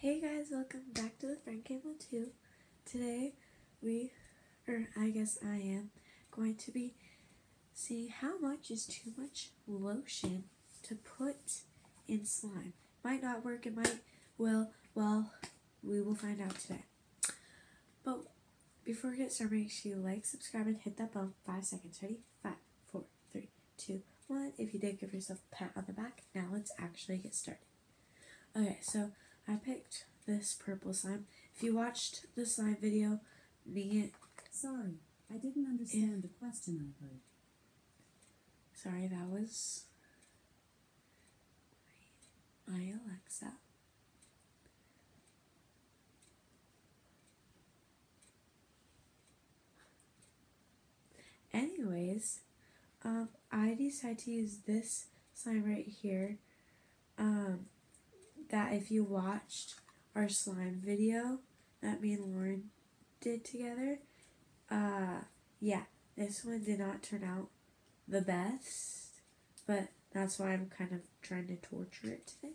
Hey guys, welcome back to the Friend Cable 2. Today we, or I guess I am, going to be seeing how much is too much lotion to put in slime. Might not work, it might well, well, we will find out today. But before we get started, make sure you like, subscribe, and hit that bell. Five seconds. Ready? Five, four, three, two, one. If you did, give yourself a pat on the back. Now let's actually get started. Okay, so I picked this purple slime. If you watched the slime video, me Sorry, I didn't understand the question I heard. sorry, that was my Alexa. Anyways, um, I decided to use this slime right here. Um, that if you watched our slime video that me and Lauren did together, uh, yeah, this one did not turn out the best, but that's why I'm kind of trying to torture it today.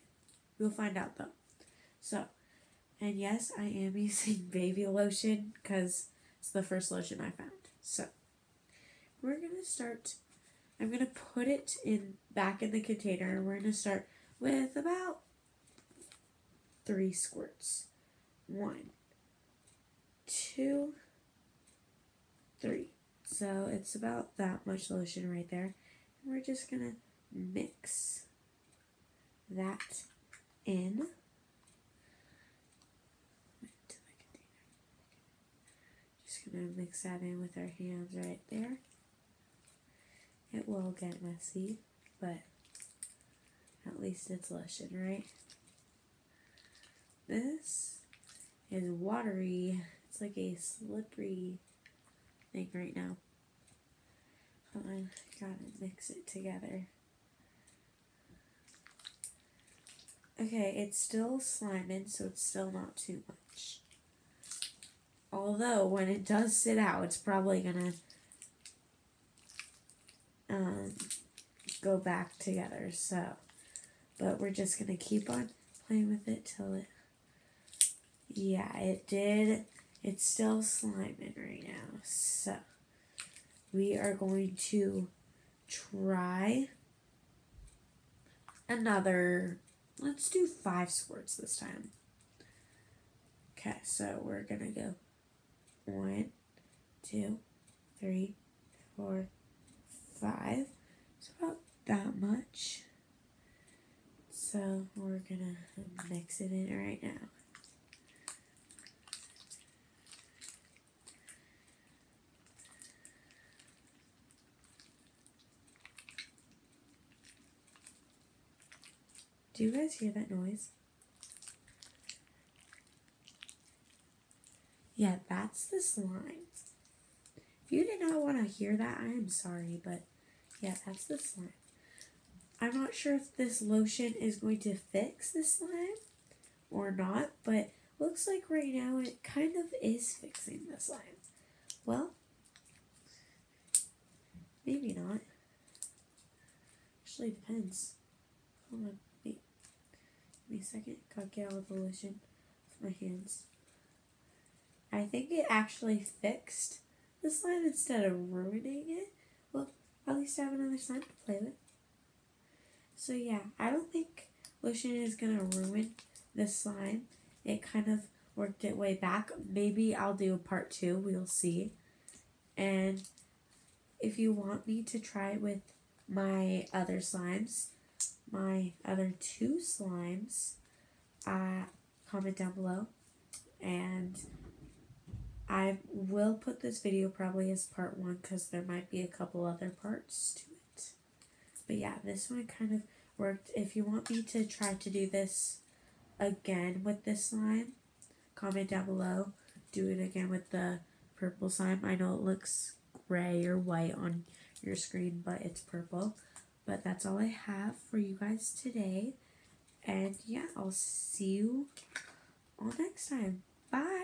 We'll find out though. So, and yes, I am using baby lotion because it's the first lotion I found. So, we're gonna start. I'm gonna put it in back in the container. We're gonna start with about three squirts. One, two, three. So it's about that much lotion right there. And we're just gonna mix that in. Just gonna mix that in with our hands right there. It will get messy, but at least it's lotion, right? This is watery. It's like a slippery thing right now. Hold on, gotta mix it together. Okay, it's still sliming, so it's still not too much. Although, when it does sit out, it's probably gonna um, go back together. So, but we're just gonna keep on playing with it till it yeah, it did. It's still sliming right now. So we are going to try another. Let's do five squirts this time. Okay, so we're gonna go one, two, three, four, five. It's about that much. So we're gonna mix it in right now. Do you guys hear that noise? Yeah, that's the slime. If you did not want to hear that, I am sorry, but yeah, that's the slime. I'm not sure if this lotion is going to fix the slime or not, but looks like right now it kind of is fixing the slime. Well, maybe not. Actually, depends. Hold on. Me a second. Gotta get all the lotion off my hands. I think it actually fixed the slime instead of ruining it. Well, at least I have another slime to play with. So yeah, I don't think lotion is gonna ruin the slime. It kind of worked it way back. Maybe I'll do a part two. We'll see. And if you want me to try it with my other slimes, my other two slimes, uh, comment down below. And I will put this video probably as part one because there might be a couple other parts to it. But yeah, this one kind of worked. If you want me to try to do this again with this slime, comment down below. Do it again with the purple slime. I know it looks gray or white on your screen, but it's purple. But that's all I have for you guys today. And yeah, I'll see you all next time. Bye.